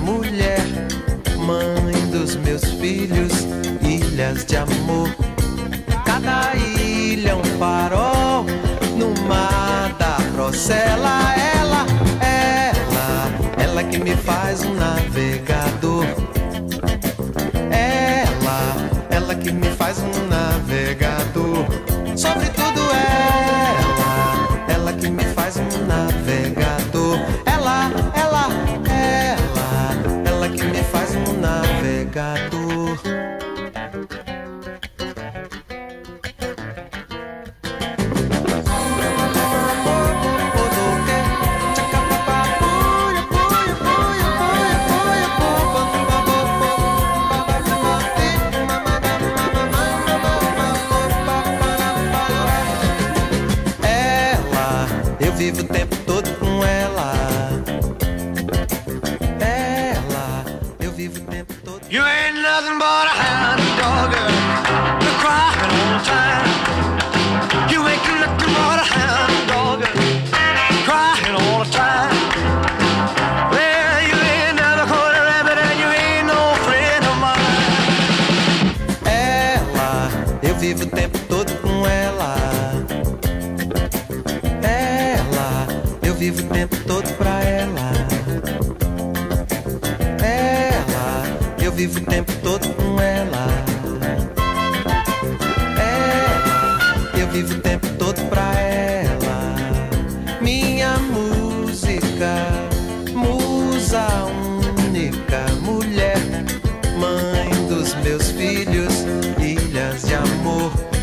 mulher, mãe dos meus filhos, ilhas de amor. Cada ilha um farol no mar da Procela. ela, ela, ela que me faz navegar. navegador. vivo o tempo todo. vivo o tempo todo com ela. Ela, eu vivo o tempo todo pra ela. Ela, eu vivo o tempo todo com ela. Ela, eu vivo o tempo todo pra ela. Minha música, musa única, mulher, mãe dos meus filhos histórias de amor